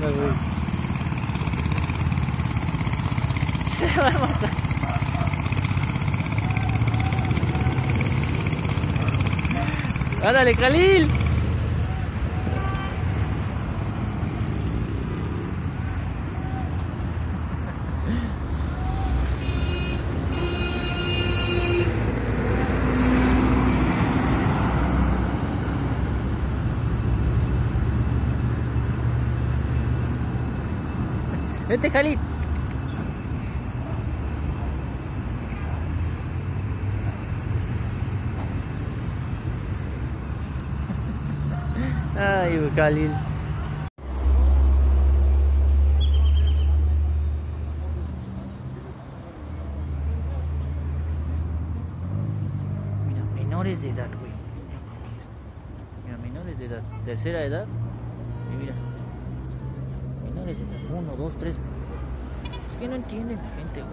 nager. C'est vraiment ça. Voilà les Kralil Vente, Khalid. Ay, Khalil. Mira, menores de edad, güey. Mira, menores de edad. Tercera edad. Y mira. Edad. Uno, dos, tres. Es que no entienden la gente, güey.